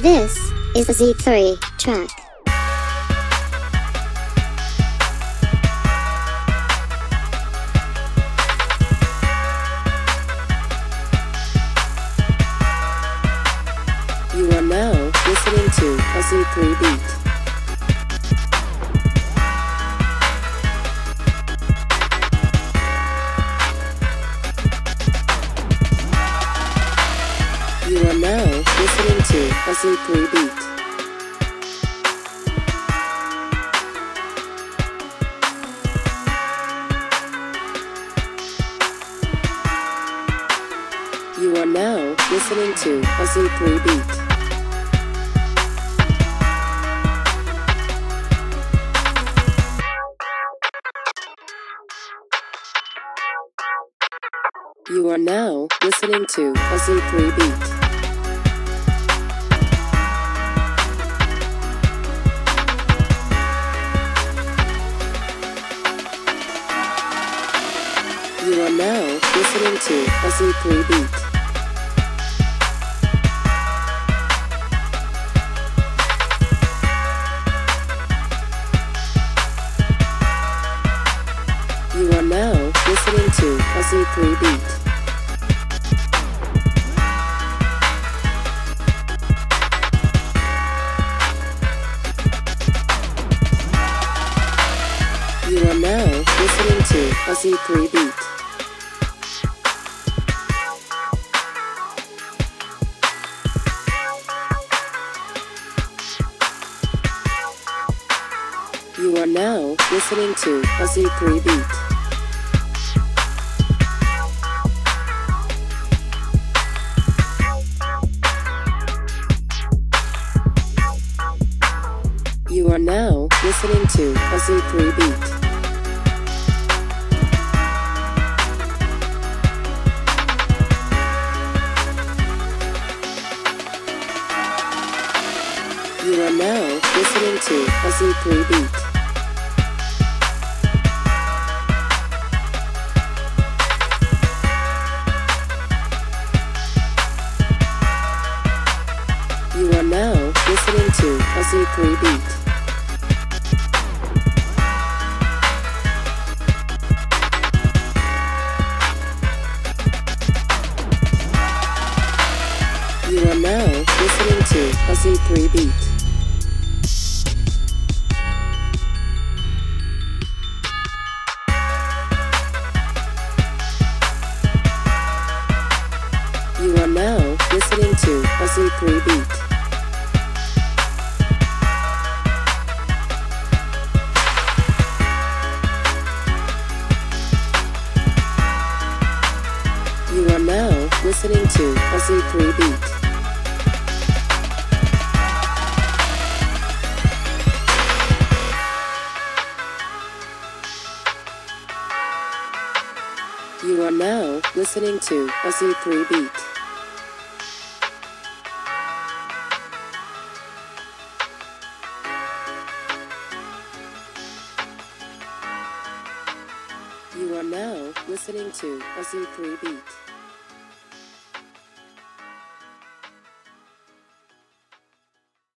This is a Z3 track. You are now listening to a Z3 beat. Listening to a Z3 beat. You are now listening to a Z3 beat. You are now listening to a Z3 beat. To a Z3 beat. You are now listening to a Z3 beat. You are now listening to a Z3 beat. You are now listening to a Z3 beat. You are now listening to a Z3 beat. You are now listening to a Z3 beat. three beat. You are now listening to a Z3 beat. You are now listening to a Z3 beat. You are now listening to a Z3 beat. You are now listening to a Z3 beat. You are now listening to a Z3 beat.